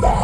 Bye.